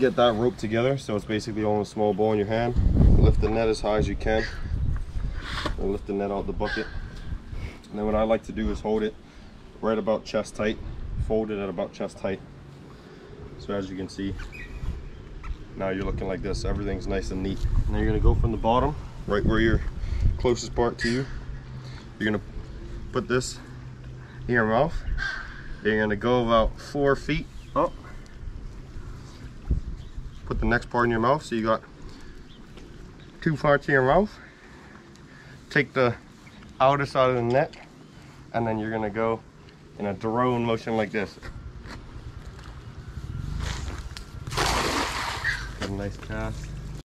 get that rope together so it's basically all in a small ball in your hand. Lift the net as high as you can. And lift the net out of the bucket. And then what I like to do is hold it right about chest height. Fold it at about chest height. So as you can see, now you're looking like this. Everything's nice and neat. Now you're gonna go from the bottom, right where your closest part to you. You're gonna put this in your mouth. You're gonna go about four feet up. Put the next part in your mouth. So you got two parts in your mouth. Take the outer side of the net, and then you're gonna go in a drone motion like this. Nice cast.